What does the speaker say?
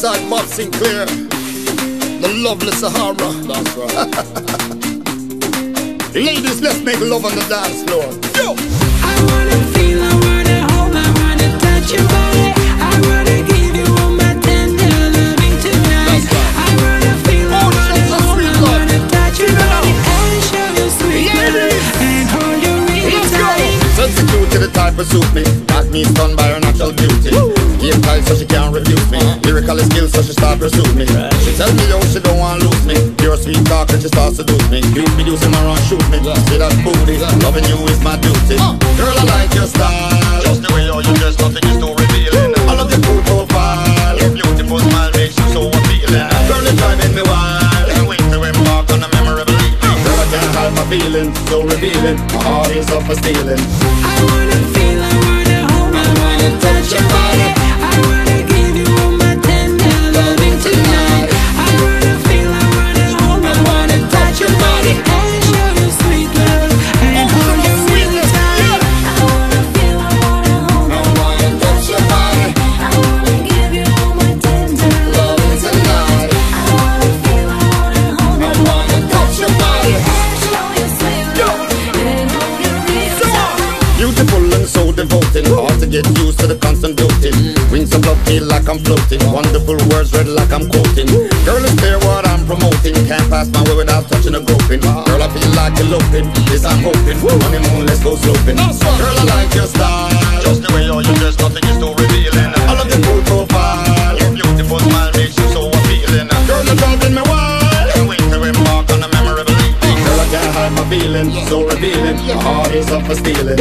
Alongside Bob Sinclar, the lovely Sahara. That's right. Ladies, let's make love on the dance floor. yo. I wanna feel, I wanna hold, I wanna touch your body. I wanna give you all my tender loving tonight. Right. I wanna feel, I oh, wanna hold, I wanna touch your body and show you sweet love Ladies. and hold you really Let's go. tight. Sexy to the type of suit me. Got me stunned by her natural beauty. Game tight so she can't refuse me. Lyrical skills so she start pursue me. She tell me yo she don't want to lose me. Pure sweet talk and she start seduce me. Cute me using my run shoot me. See that booty, loving you is my duty. Girl I like your style. Just the way you you dress, nothing is too revealing. I love your cool profile. Your beautiful smile makes you so appealing. Girl it's driving me wild. Can't wait to embark on a memorable evening. Girl I can't hide my feelings, so revealing. My heart is up for stealing. Get used to the constant doting. Wings of love feel like I'm floating. Wonderful words read like I'm quoting. Girl, it's clear what I'm promoting. Can't pass my way without touching a groping. Girl, I feel like eloping. This I'm hoping. Honeymoon, let's go sloping. Girl, I like your style. Just the way you you dress, nothing is too revealing. I love your cool profile. Your beautiful smile makes you so appealing. Girl, you're driving me wild. Can't wait to embark on a memorable evening. Girl, I can't hide my feelings, so revealing. My heart is up for stealing.